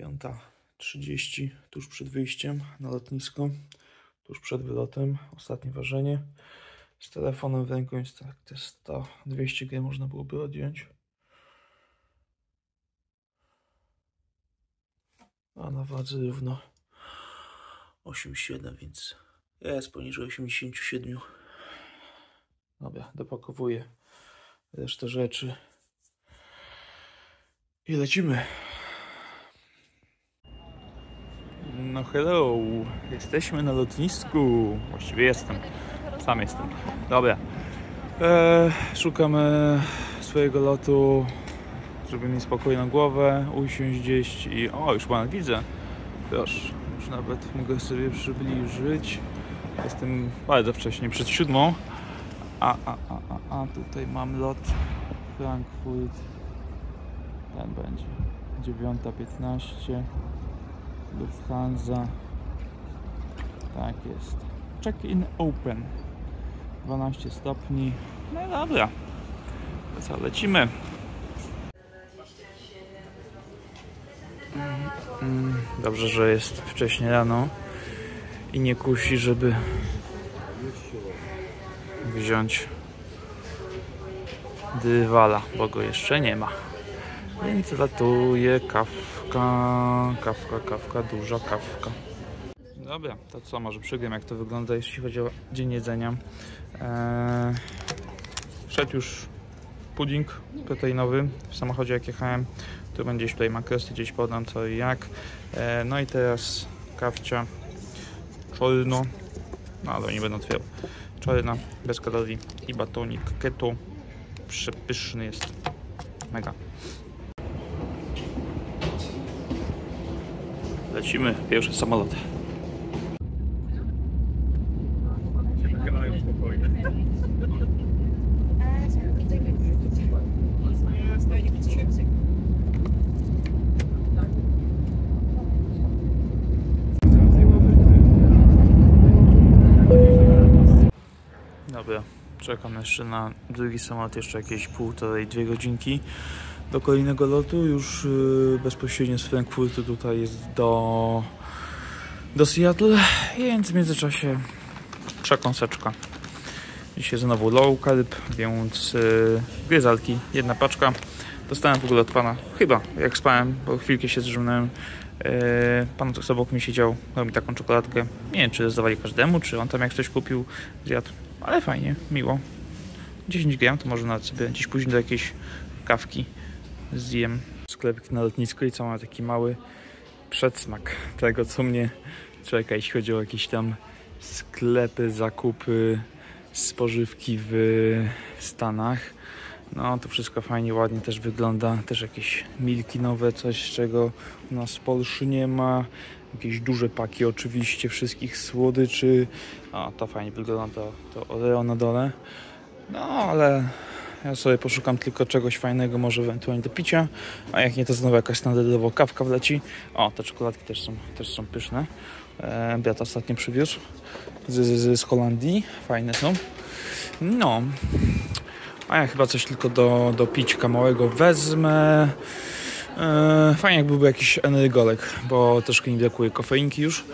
5.30 tuż przed wyjściem na lotnisko, tuż przed wylotem, ostatnie ważenie. Z telefonem w ręku, więc tak, te 100, 200 g można byłoby odjąć. A na wadze równo 8,7, więc jest poniżej 87. Dobra, dopakowuję resztę rzeczy i lecimy. No hello, jesteśmy na lotnisku. Właściwie jestem, sam jestem. Dobra, eee, szukamy swojego lotu, żeby mieć spokojną głowę, usiąść gdzieś i... O, już Pana widzę. Proszę, już nawet mogę sobie przybliżyć. Jestem bardzo wcześnie, przed siódmą. A, a, a, a, a tutaj mam lot Frankfurt. Ten będzie. 9.15. Lufthansa. Tak jest. Check-in open. 12 stopni. No dobra. Co, lecimy. Mm, mm, Dobrze, że jest wcześnie rano i nie kusi, żeby wziąć dywala, bo go jeszcze nie ma. Więc latuje kawka, kawka, kawka, duża kawka. Dobra, to co, może przygram jak to wygląda, jeśli chodzi o dzień jedzenia. Eee, wszedł już pudding proteinowy w samochodzie jak jechałem. Tu będzie tutaj makresy, gdzieś podam co i jak. Eee, no i teraz kawcia czolno, no ale nie będę otwierał. Czarna, bez kalorii i batonik keto. Przepyszny jest. Mega. Lecimy, pierwszy samolot. Dobra, czekam jeszcze na drugi samolot, jeszcze jakieś półtorej, dwie godzinki do kolejnego lotu. Już yy, bezpośrednio z Frankfurtu tutaj jest do, do Seattle, więc w międzyczasie przekąseczka. Dzisiaj znowu low carb, więc yy, gryzalki, jedna paczka. Dostałem w ogóle od pana, chyba jak spałem, bo chwilkę się zrzymnąłem. Yy, pan co obok mi siedział, dał mi taką czekoladkę. Nie wiem, czy zdawali każdemu, czy on tam jak coś kupił, zjadł. Ale fajnie, miło. 10 gram, to może nawet sobie dziś później do jakiejś kawki zjem. Sklepik na lotnisku i co ma taki mały przedsmak tego, co mnie czeka, jeśli chodzi o jakieś tam sklepy, zakupy, spożywki w Stanach. No, to wszystko fajnie, ładnie też wygląda. Też jakieś milki nowe, coś czego u nas w Polsce nie ma. Jakieś duże paki oczywiście wszystkich słodyczy. O, to fajnie wygląda, to, to Oreo na dole. No, ale ja sobie poszukam tylko czegoś fajnego, może ewentualnie do picia. A jak nie, to znowu jakaś standardowo kawka wleci. O, te czekoladki też są, też są pyszne. E, Beat ostatnio przywiózł z, z, z Holandii. Fajne są. No, a ja chyba coś tylko do, do pićka małego wezmę. E, fajnie jak byłby jakiś energolek, bo troszkę mi brakuje kofeinki już.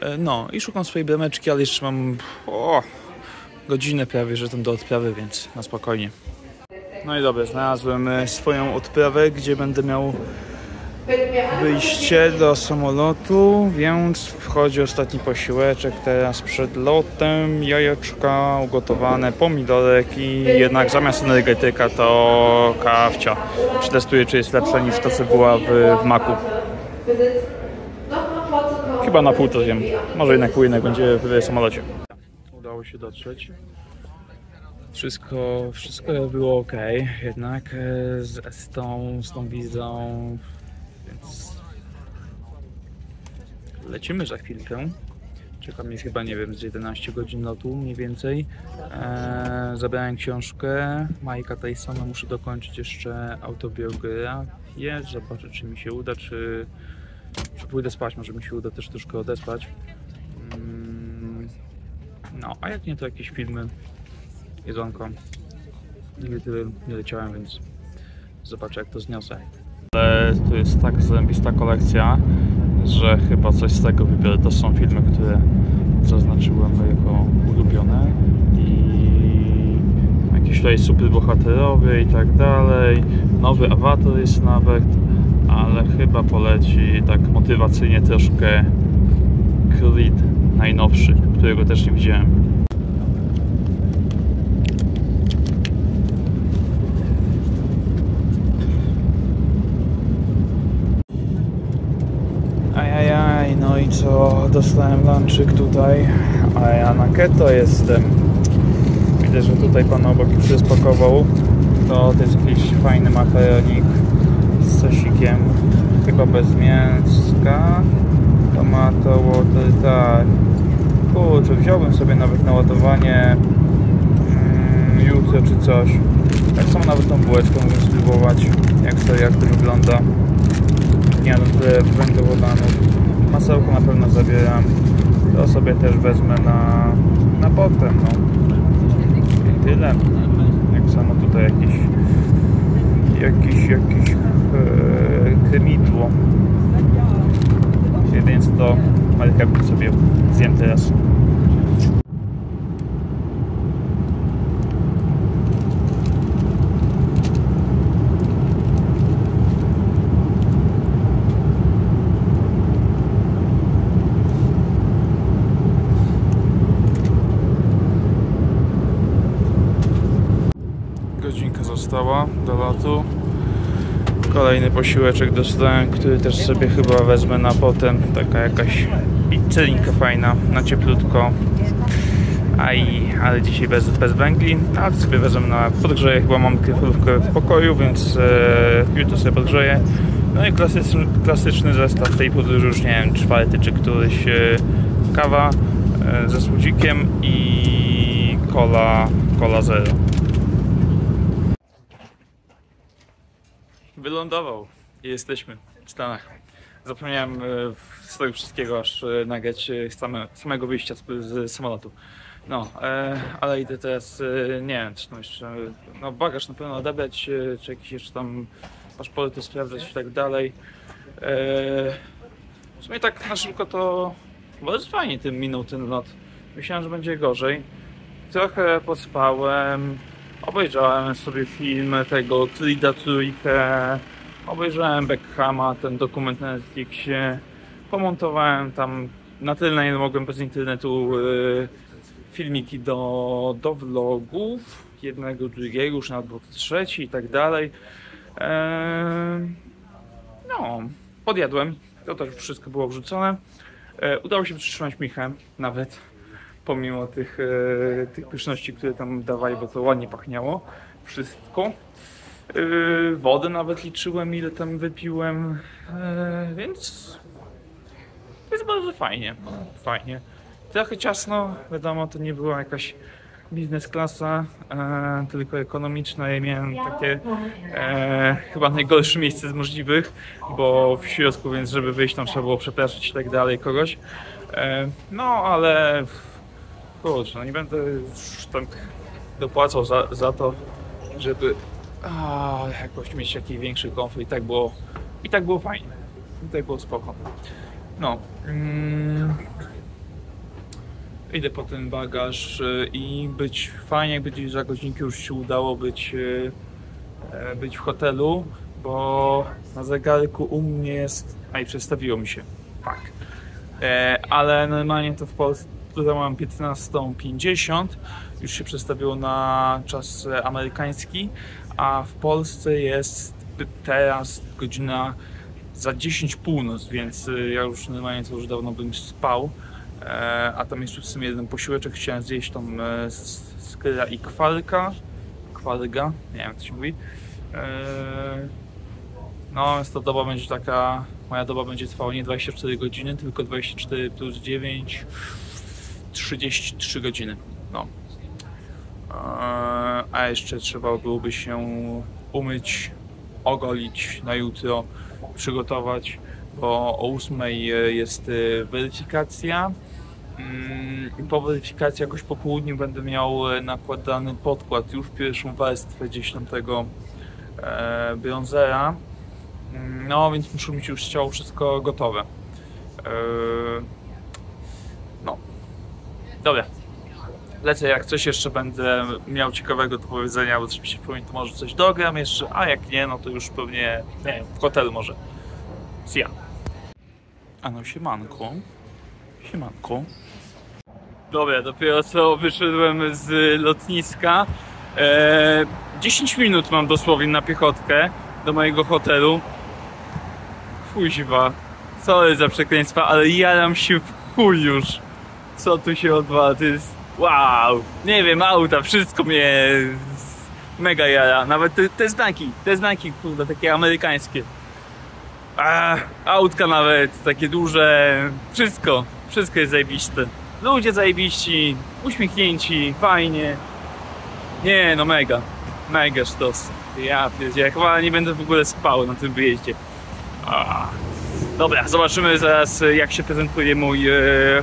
E, no i szukam swojej brameczki, ale jeszcze mam o, godzinę prawie, że tam do odprawy, więc na spokojnie. No i dobra, znalazłem e, swoją odprawę, gdzie będę miał wyjście do samolotu, więc wchodzi ostatni posiłeczek teraz przed lotem, jajeczka ugotowane, pomidorek i jednak zamiast energetyka to kawcia. Przetestuję, czy jest lepsza niż to, co była w, w maku. Chyba na pół to wiem, może jednak pół jednak będzie w samolocie. Udało się dotrzeć. Wszystko, wszystko było ok, jednak e, z, z, tą, z tą wizą, więc lecimy za chwilkę. Czeka mnie chyba, nie wiem, z 11 godzin lotu mniej więcej. E, zabrałem książkę Majka Tysona, muszę dokończyć jeszcze autobiografię, zobaczę czy mi się uda, czy, czy pójdę spać, może mi się uda też troszkę odespać. Mm, no, a jak nie, to jakieś filmy jedzonko. Nigdy tyle nie leciałem, więc zobaczę jak to zniosę. Ale tu jest tak zajebista kolekcja, że chyba coś z tego wybiorę. To są filmy, które zaznaczyłem jako ulubione i jakieś tutaj super bohaterowie i tak dalej. Nowy awatar jest nawet, ale chyba poleci tak motywacyjnie troszkę Creed najnowszy, którego też nie widziałem. No i co? Dostałem lunchik tutaj, a ja na keto jestem. Widzę, że tutaj pan obok już się spakował. To, to jest jakiś fajny makaronik z sosikiem, chyba bez mięska. Tomato, water, tak. Kurczę, wziąłbym sobie nawet na ładowanie mm, jutro czy coś. Tak samo nawet tą bułeczkę mogę spróbować, jak to, jak to wygląda. Nie jadłem tyle węglowodanów. Masełko na pewno zabieram. To sobie też wezmę na, na potem, no. I tyle. Jak samo tutaj jakieś jakieś, jakieś e, kremidło. Co to marchewkę sobie zjem teraz. Została do lotu. Kolejny posiłeczek dostałem, który też sobie chyba wezmę na potem. Taka jakaś pizzelinka fajna, na cieplutko. Aj, ale dzisiaj bez, bez węgli, ale sobie wezmę na podgrzeję. Chyba mam krychówkę w pokoju, więc e, jutro sobie podgrzeję. No i klasyczny, klasyczny zestaw tej podróży, już nie wiem, czwarty czy któryś e, kawa e, ze słodzikiem i cola, cola zero. Wylądował i jesteśmy w Stanach. Zapomniałem e, z tego wszystkiego aż e, nagrać e, same, samego wyjścia z, z samolotu. No, e, ale idę teraz, e, nie wiem, czy tam jeszcze, no bagaż na pewno odebrać, e, czy jakieś jeszcze tam paszporty sprawdzać i tak dalej. E, w sumie tak na szybko to bardzo fajnie tym minął ten lot. Myślałem, że będzie gorzej. Trochę pospałem, obejrzałem sobie film tego Creed'a trójkę, obejrzałem Beckhama, ten dokument na Netflixie, pomontowałem tam na tyle, na ile mogłem bez internetu y, filmiki do, do vlogów, jednego, drugiego, już nawet trzeci i tak dalej. No, podjadłem, to też wszystko było wrzucone. E, udało się przytrzymać Michę nawet, pomimo tych, e, tych pyszności, które tam dawali, bo to ładnie pachniało. Wszystko. E, wodę nawet liczyłem, ile tam wypiłem, e, więc jest bardzo fajnie. Fajnie. Trochę ciasno, wiadomo, to nie była jakaś biznes klasa, e, tylko ekonomiczna. Ja miałem takie e, chyba najgorsze miejsce z możliwych, bo w środku, więc żeby wyjść tam trzeba było przepraszać i tak dalej kogoś. E, no ale kurczę, no nie będę już tak dopłacał za, za to, żeby a, jakoś mieć jakiś większy komfort i tak było, i tak było fajnie. I tak było spoko. No. Mm, idę po ten bagaż y, i być fajnie, jakby gdzieś za godzinkę już się udało być, y, e, być w hotelu, bo na zegarku u mnie jest, a i przestawiło mi się, tak. E, ale normalnie to w Polsce tutaj mam 15.50, już się przestawiło na czas amerykański, a w Polsce jest teraz godzina za 10 północ, więc y, ja już normalnie to już dawno bym spał. E, a tam jeszcze w sumie jeden posiłeczek chciałem zjeść tam e, skryla i kwalka. Kwalga, nie wiem jak to się mówi. E, no, więc to doba będzie taka, moja doba będzie trwała nie 24 godziny, tylko 24 plus 9, 33 godziny. No. E, A jeszcze trzeba byłoby się umyć, ogolić na jutro, przygotować, bo o 8 jest e, weryfikacja. Mm, po weryfikacji jakoś po południu będę miał e, nakładany podkład już pierwszą warstwę gdzieś tam tego e, bronzera. Mm, No, więc muszę mieć już ciało wszystko gotowe. Dobra. Lecę, jak coś jeszcze będę miał ciekawego do powiedzenia, bo coś mi się przypomni, to może coś dogram jeszcze, a jak nie, no to już pewnie, nie wiem, w hotelu może. See ya. A no, siemanko. Siemanko. Dobra, dopiero co wyszedłem z lotniska. Eee, 10 minut mam dosłownie na piechotkę do mojego hotelu. Kuźwa. Sorry za przekleństwa, ale jaram się w chuj już. Co tu się odwala, to jest... Wow! Nie wiem, auta, wszystko mnie... Mega jara. Nawet te, te znaki, te znaki, kurde, takie amerykańskie. A, autka nawet, takie duże. Wszystko, wszystko jest zajebiste. Ludzie zajebiści, uśmiechnięci, fajnie. Nie, no mega. Mega sztos. Ja pierdzielę, chyba nie będę w ogóle spał na tym wyjeździe. A. Dobra, zobaczymy zaraz jak się prezentuje mój e,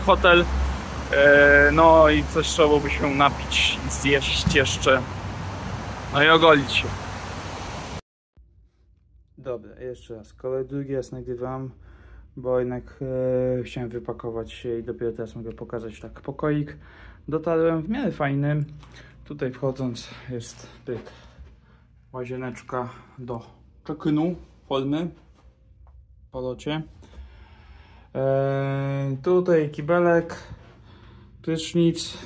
hotel. E, no i coś trzeba byłoby się napić i zjeść jeszcze. No i ogolić się. Dobra, jeszcze raz. Kolej drugi raz nagrywam, bo jednak e, chciałem wypakować się i dopiero teraz mogę pokazać tak pokoik. Dotarłem w miarę fajny. Tutaj wchodząc jest pyk, łazieneczka do czekinu formy po locie. E, tutaj kibelek, prysznic,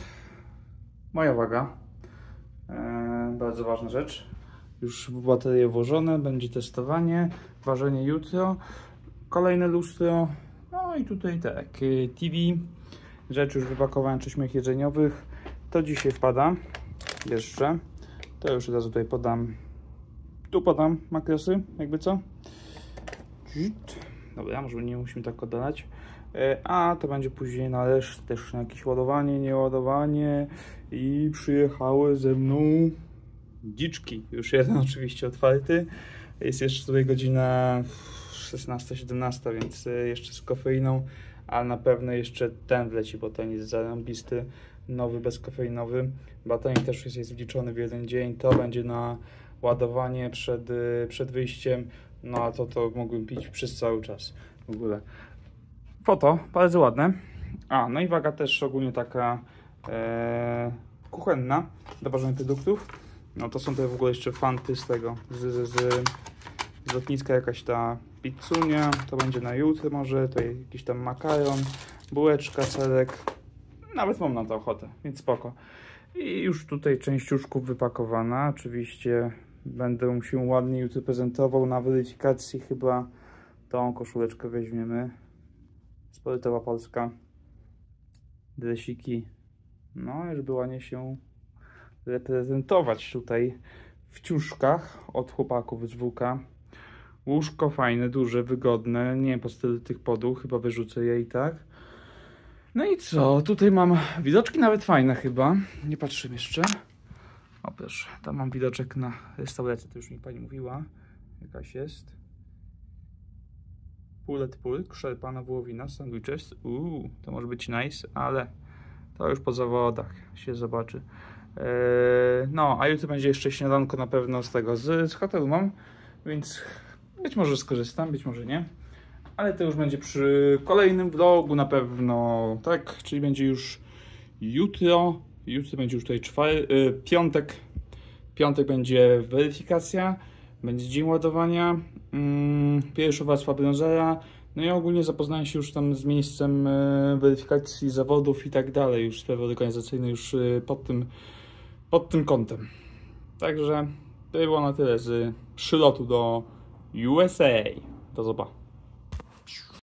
moja waga. E, bardzo ważna rzecz. Już baterie włożone, będzie testowanie, ważenie jutro, kolejne lustro, no i tutaj tak, TV, rzeczy już wypakowałem czymś jedzeniowych, to dzisiaj wpada, jeszcze, to już od tutaj podam, tu podam makrosy, jakby co. Dobra, może nie musimy tak oddalać. E, A to będzie później na resztę też na jakieś ładowanie, nieładowanie i przyjechały ze mną dziczki. Już jeden oczywiście otwarty. Jest jeszcze tutaj godzina 16-17, więc e, jeszcze z kofeiną, ale na pewno jeszcze ten wleci, bo ten jest zarąbisty, nowy, bezkofeinowy. Batonik też już jest wliczony w jeden dzień. To będzie na ładowanie przed, e, przed wyjściem. No a to to mogłem pić przez cały czas w ogóle. Foto, bardzo ładne. A, no i waga też ogólnie taka e, kuchenna do ważenia produktów. No to są te w ogóle jeszcze fanty z tego, z, z, z, z lotniska jakaś ta pizzunia, to będzie na jutro może, to jakiś tam makaron, bułeczka, serek. Nawet mam na to ochotę, więc spoko. I już tutaj część łóżków wypakowana. Oczywiście będę się ładnie jutro prezentował. Na weryfikacji chyba tą koszuleczkę weźmiemy. Sportowa Polska. Dresiki. No, żeby ładnie się reprezentować tutaj w ciuszkach od chłopaków z WK. Łóżko fajne, duże, wygodne. Nie po stylu tych podół, chyba wyrzucę je i tak. No i co? Tutaj mam widoczki nawet fajne chyba. Nie patrzymy jeszcze. O proszę, tam mam widoczek na restaurację, to już mi pani mówiła. Jakaś jest. Pulet pulk, szarpana wołowina, sandwiches. Uuu, to może być nice, ale to już po zawodach się zobaczy. Eee, no, a jutro będzie jeszcze śniadanko na pewno z tego, z, z hotelu mam, więc być może skorzystam, być może nie. Ale to już będzie przy kolejnym vlogu na pewno, tak? Czyli będzie już jutro, jutro będzie już tutaj czwarty, y, piątek, piątek będzie weryfikacja, będzie dzień ładowania, mm, pierwsza warstwa bronzera, no i ogólnie zapoznałem się już tam z miejscem y, weryfikacji zawodów i tak dalej, już sprawy organizacyjne już y, pod tym, pod tym kątem. Także to było na tyle z przylotu do USA. Do zobaczenia.